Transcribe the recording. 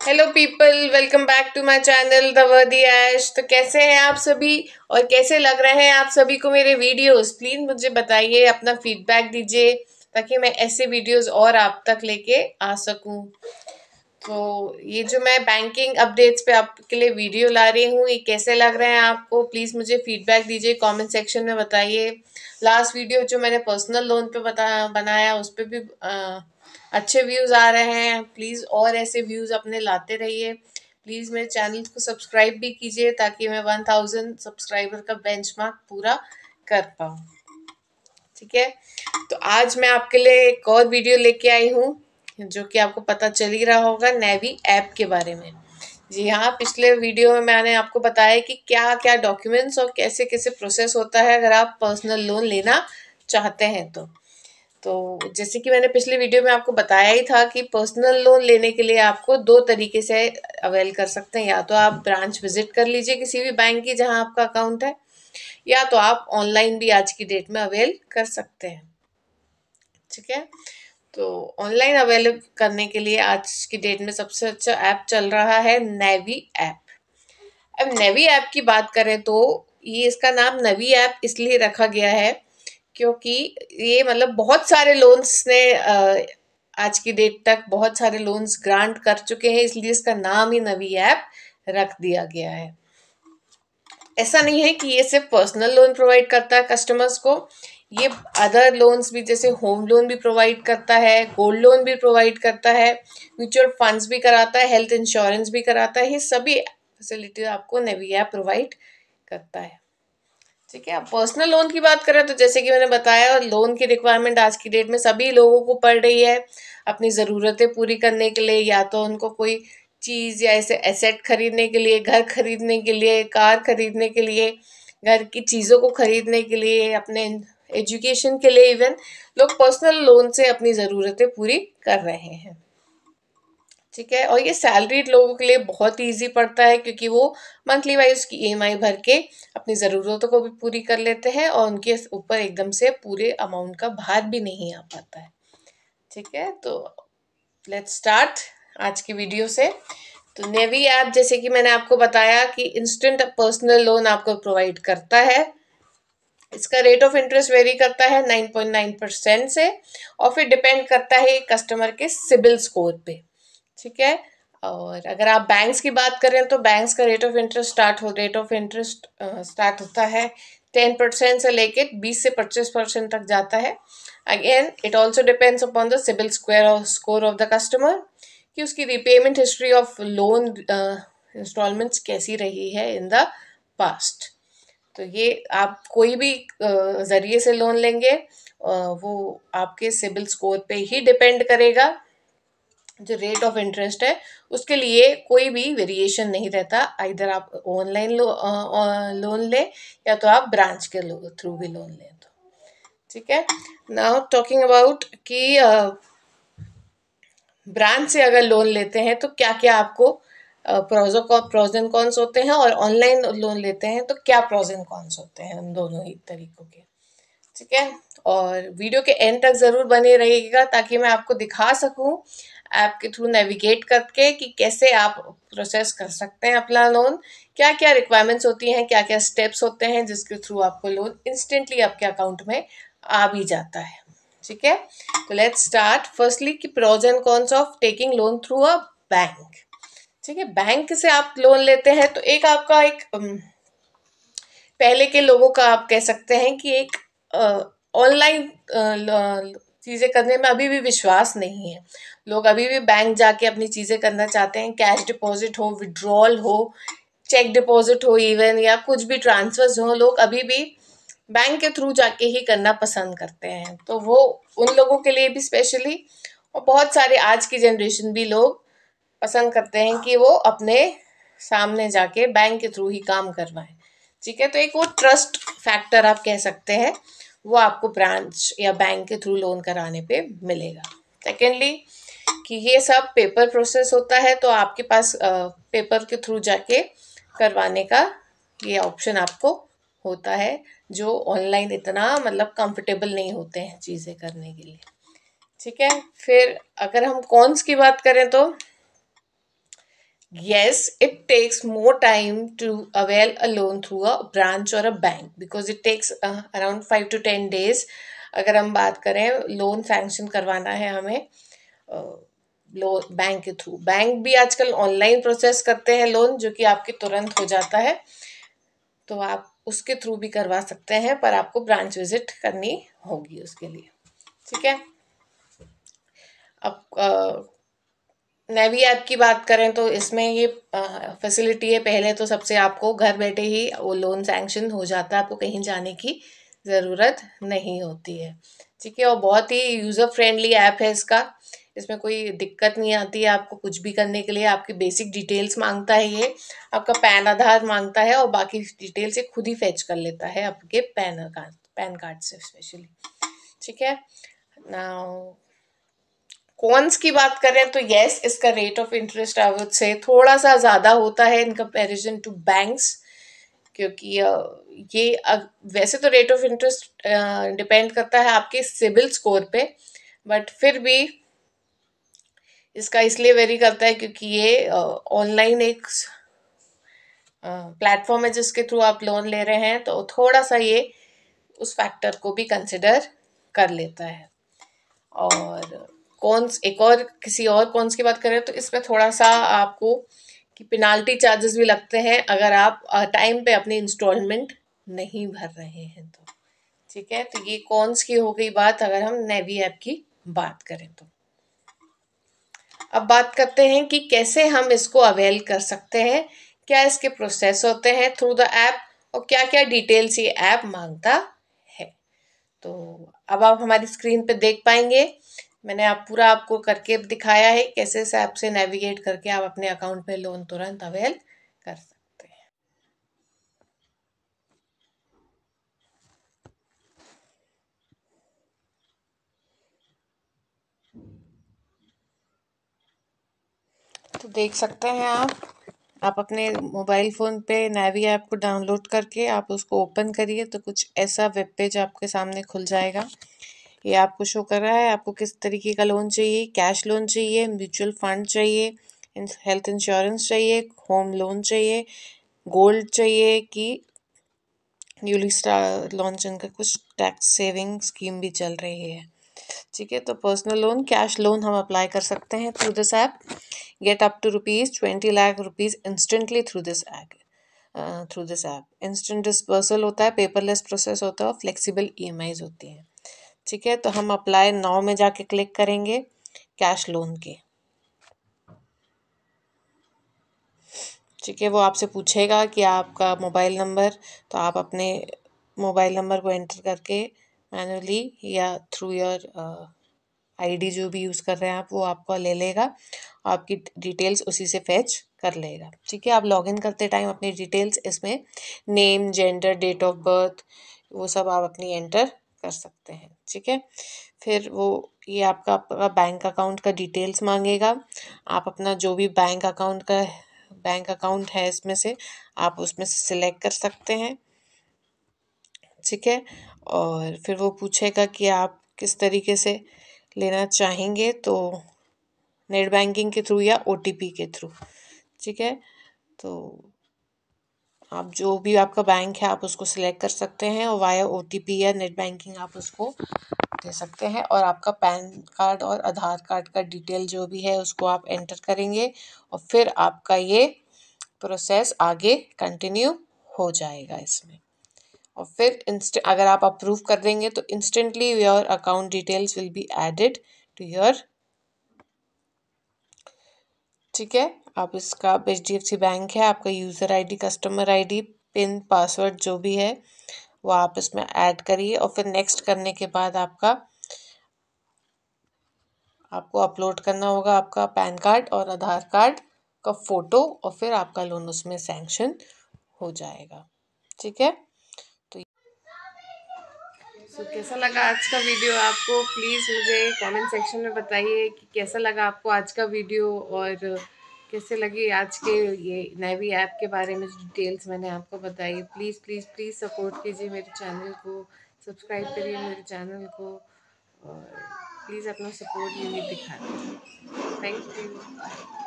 Hello people welcome back to my channel the वर्दी ऐश तो कैसे हैं आप सभी? और कैसे लग रहे हैं आप सभी को मेरे वीडियोस प्लीज़ मुझे बताइए अपना फीडबैक दीजिए ताकि मैं ऐसे वीडियोस और आप तक लेके आ सकूँ। तो ये जो मैं बैंकिंग अपडेट्स पे आपके लिए वीडियो ला रही हूँ ये कैसे लग रहे हैं आपको? प्लीज़ मुझे फीडबैक दीजिए कमेंट सेक्शन में बताइए। लास्ट वीडियो जो मैंने पर्सनल लोन पे बता बनाया उस पर भी आ, अच्छे व्यूज़ आ रहे हैं। प्लीज़ और ऐसे व्यूज़ अपने लाते रहिए। प्लीज़ मेरे चैनल को सब्सक्राइब भी कीजिए ताकि मैं वन थाउज़ेंड सब्सक्राइबर का बेंचमार्क पूरा कर पाऊँ। ठीक है? तो आज मैं आपके लिए एक और वीडियो लेके आई हूँ, जो कि आपको पता चल ही रहा होगा नेवी ऐप के बारे में। जी हाँ पिछले वीडियो में मैंने आपको बताया कि क्या क्या डॉक्यूमेंट्स और कैसे कैसे प्रोसेस होता है अगर आप पर्सनल लोन लेना चाहते हैं तो। तो जैसे कि मैंने पिछले वीडियो में आपको बताया ही था कि पर्सनल लोन लेने के लिए आपको दो तरीके से अवेल कर सकते हैं। या तो आप ब्रांच विज़िट कर लीजिए किसी भी बैंक की जहाँ आपका अकाउंट है, या तो आप ऑनलाइन भी आज की डेट में अवेल कर सकते हैं। ठीक है? तो ऑनलाइन अवेल करने के लिए आज की डेट में सबसे अच्छा ऐप चल रहा है नेवी ऐप अब नेवी ऐप की बात करें तो ये इसका नाम नवी ऐप इसलिए रखा गया है क्योंकि ये मतलब बहुत सारे लोन्स ने आज की डेट तक बहुत सारे लोन्स ग्रांट कर चुके हैं, इसलिए इसका नाम ही नवी ऐप रख दिया गया है। ऐसा नहीं है कि ये सिर्फ़ पर्सनल लोन प्रोवाइड करता है कस्टमर्स को, ये अदर लोन्स भी, जैसे होम लोन भी प्रोवाइड करता है गोल्ड लोन भी प्रोवाइड करता है म्यूचुअल फंड्स भी कराता है हेल्थ इंश्योरेंस भी कराता है, ये सभी फैसिलिटी आपको नवी ऐप प्रोवाइड करता है। ठीक है पर्सनल लोन की बात करें तो जैसे कि मैंने बताया लोन की रिक्वायरमेंट आज की डेट में सभी लोगों को पड़ रही है अपनी ज़रूरतें पूरी करने के लिए, या तो उनको कोई चीज़ या ऐसे एसेट खरीदने के लिए, घर खरीदने के लिए, कार खरीदने के लिए, घर की चीज़ों को खरीदने के लिए, अपने एजुकेशन के लिए इवन लोग पर्सनल लोन से अपनी ज़रूरतें पूरी कर रहे हैं। ठीक है? और ये सैलरीड लोगों के लिए बहुत ईजी पड़ता है क्योंकि वो मंथली वाइज उसकी ईएमआई भर के अपनी ज़रूरतों को भी पूरी कर लेते हैं और उनके ऊपर एकदम से पूरे अमाउंट का भार भी नहीं आ पाता है। ठीक है? तो लेट्स स्टार्ट आज की वीडियो से। तो नेवी ऐप जैसे कि मैंने आपको बताया कि इंस्टेंट पर्सनल लोन आपको प्रोवाइड करता है। इसका रेट ऑफ़ इंटरेस्ट वेरी करता है 9.9 परसेंट से और फिर डिपेंड करता है कस्टमर के सिबिल स्कोर पे। ठीक है? और अगर आप बैंक्स की बात करें तो बैंक्स का रेट ऑफ़ इंटरेस्ट स्टार्ट हो रेट ऑफ़ इंटरेस्ट स्टार्ट होता है। टेन परसेंट से लेके बीस से पच्चीस परसेंट तक जाता है। Again it also depends upon the CIBIL square score of the customer कि उसकी repayment history of loan installments कैसी रही है इन द पास्ट तो ये आप कोई भी ज़रिए से लोन लेंगे वो आपके सिबिल स्कोर पे ही डिपेंड करेगा। जो रेट ऑफ़ इंटरेस्ट है उसके लिए कोई भी वेरिएशन नहीं रहता। इधर आप ऑनलाइन लो, लोन ले या तो आप ब्रांच के लो थ्रू भी लोन लें तो। ठीक है? नाउ टॉकिंग अबाउट कि ब्रांच से अगर लोन लेते हैं तो क्या क्या आपको प्रोजो प्रोज एंड कॉन्स होते हैं? और ऑनलाइन लोन लेते हैं तो क्या प्रोज एंड कॉन्स होते हैं? उन दोनों ही तरीकों के। ठीक है? और वीडियो के एंड तक ज़रूर बने रहिएगा ताकि मैं आपको दिखा सकूँ। ऐप के थ्रू नेविगेट करके कि कैसे आप प्रोसेस कर सकते हैं अपना लोन क्या क्या रिक्वायरमेंट्स होती हैं क्या क्या स्टेप्स होते हैं जिसके थ्रू आपको लोन इंस्टेंटली आपके अकाउंट में आ भी जाता है। ठीक है? तो लेट्स स्टार्ट फर्स्टली कि pros and cons of taking loan through a bank ठीक है? बैंक से आप लोन लेते हैं तो एक आपका एक पहले के लोगों का आप कह सकते हैं कि एक ऑनलाइन चीज़ें करने में अभी भी विश्वास नहीं है। लोग अभी भी बैंक जाके अपनी चीज़ें करना चाहते हैं कैश डिपॉजिट हो विड्रॉल हो चेक डिपॉजिट हो इवन या कुछ भी ट्रांसफर्स हो, लोग अभी भी बैंक के थ्रू जाके ही करना पसंद करते हैं। तो वो उन लोगों के लिए भी स्पेशली और बहुत सारे आज की जनरेशन भी लोग पसंद करते हैं कि वो अपने सामने जाके बैंक के थ्रू ही काम करवाएँ। ठीक है? तो एक वो ट्रस्ट फैक्टर आप कह सकते हैं। वो आपको ब्रांच या बैंक के थ्रू लोन कराने पे मिलेगा। सेकेंडली कि ये सब पेपर प्रोसेस होता है तो आपके पास पेपर के थ्रू जाके करवाने का ये ऑप्शन आपको होता है, जो ऑनलाइन इतना मतलब कंफर्टेबल नहीं होते हैं चीज़ें करने के लिए। ठीक है? फिर अगर हम कॉन्स की बात करें तो? Yes it takes more time to avail a loan through a branch or a bank because it takes uh, around five to ten days अगर हम बात करें लोन सैंक्शन करवाना है हमें लोन बैंक के थ्रू बैंक भी आजकल ऑनलाइन प्रोसेस करते हैं लोन जो कि आपके तुरंत हो जाता है। तो आप उसके थ्रू भी करवा सकते हैं पर आपको ब्रांच विज़िट करनी होगी उसके लिए। ठीक है? अब नेवी ऐप की बात करें तो इसमें ये फैसिलिटी है। पहले तो सबसे आपको घर बैठे ही वो लोन सैंक्शन हो जाता है। आपको कहीं जाने की ज़रूरत नहीं होती है। ठीक है, और बहुत ही यूज़र फ्रेंडली ऐप है इसका। इसमें कोई दिक्कत नहीं आती है। आपको कुछ भी करने के लिए आपकी बेसिक डिटेल्स माँगता है ये। आपका पैन आधार माँगता है और बाकी डिटेल्स ये खुद ही फेच कर लेता है आपके पैन कार्ड पैन कार्ड से स्पेशली ठीक है? ना कॉन्स की बात करें तो यस इसका रेट ऑफ़ इंटरेस्ट आई से थोड़ा सा ज़्यादा होता है इन कंपैरिजन टू बैंक्स क्योंकि ये वैसे तो रेट ऑफ़ इंटरेस्ट डिपेंड करता है आपके सिविल स्कोर पे बट फिर भी इसका इसलिए वेरी करता है क्योंकि ये ऑनलाइन एक प्लेटफॉर्म है जिसके थ्रू आप लोन ले रहे हैं तो थोड़ा सा ये उस फैक्टर को भी कंसिडर कर लेता है। और कौनस, एक और किसी और कौनस की बात करें तो इसमें थोड़ा सा आपको कि पेनाल्टी चार्जेस भी लगते हैं, अगर आप टाइम पे अपनी इंस्टॉलमेंट नहीं भर रहे हैं तो। ठीक है? तो ये कॉन्स की हो गई बात, अगर हम नेवी ऐप की बात करें तो। अब बात करते हैं कि कैसे हम इसको अवेल कर सकते हैं, क्या इसके प्रोसेस होते हैं थ्रू द ऐप और क्या क्या डिटेल्स ये ऐप माँगता है। तो अब आप हमारी स्क्रीन पे देख पाएँगे मैंने आप, पूरा आपको करके दिखाया है कैसे इस ऐप से नेविगेट करके आप अपने अकाउंट में लोन तुरंत अवेल कर सकते हैं। तो देख सकते हैं आप आप अपने मोबाइल फ़ोन पे नेवी ऐप को डाउनलोड करके आप उसको ओपन करिए तो कुछ ऐसा वेब पेज आपके सामने खुल जाएगा। ये आपको शो कर रहा है। आपको किस तरीके का लोन चाहिए? कैश लोन चाहिए म्यूचुअल फंड चाहिए हेल्थ इंश्योरेंस चाहिए होम लोन चाहिए गोल्ड चाहिए कि न्यूली लॉन्च इनका कुछ टैक्स सेविंग स्कीम भी चल रही है। ठीक है तो पर्सनल लोन कैश लोन हम अप्लाई कर सकते हैं through this app get up to rupees twenty lakh rupees instantly through this app through this app instant disbursal होता है पेपरलेस प्रोसेस होता है और फ्लेक्सिबल ई होती हैं। ठीक है? तो हम अप्लाई नाउ में जाके क्लिक करेंगे कैश लोन के। ठीक है? वो आपसे पूछेगा कि आपका मोबाइल नंबर तो आप अपने मोबाइल नंबर को एंटर करके मैनुअली या थ्रू योर आईडी जो भी यूज़ कर रहे हैं आप, वो आपको ले लेगा। आपकी डिटेल्स उसी से फैच कर लेगा। ठीक है? आप लॉगिन करते टाइम अपनी डिटेल्स इसमें name gender date of birth वो सब आप अपनी एंटर कर सकते हैं। ठीक है। फिर वो, ये आपका आपका बैंक अकाउंट का डिटेल्स मांगेगा। आप अपना जो भी बैंक अकाउंट का बैंक अकाउंट है इसमें से, आप उसमें से सिलेक्ट कर सकते हैं। ठीक है? और फिर वो पूछेगा कि आप किस तरीके से लेना चाहेंगे तो नेट बैंकिंग के थ्रू या ओटीपी के थ्रू ठीक है? तो आप जो भी आपका बैंक है, आप उसको सिलेक्ट कर सकते हैं और वाया ओ या नेट बैंकिंग आप उसको दे सकते हैं और आपका पैन कार्ड और आधार कार्ड का डिटेल जो भी है, उसको आप एंटर करेंगे और फिर आपका ये प्रोसेस आगे कंटिन्यू हो जाएगा इसमें। और फिर इंस्ट अगर आप अप्रूव कर देंगे तो instantly your account details will be added to your ठीक है? आप इसका H D F C bank है आपका user ID customer ID PIN password जो भी है वो आप इसमें ऐड करिए और फिर नेक्स्ट करने के बाद आपका आपको अपलोड करना होगा आपका पैन कार्ड और आधार कार्ड का फ़ोटो और फिर आपका लोन उसमें सैंक्शन हो जाएगा। ठीक है? तो so, कैसा लगा आज का वीडियो आपको? प्लीज़ मुझे कमेंट सेक्शन में बताइए कि कैसा लगा आपको आज का वीडियो और कैसे लगी आज के ये नैवी ऐप के बारे में जो डिटेल्स मैंने आपको बताई। प्लीज़ प्लीज़ प्लीज़ सपोर्ट कीजिए मेरे चैनल को, सब्सक्राइब करिए मेरे चैनल को और प्लीज़ अपना सपोर्ट यूनिट दिखा थैंक यू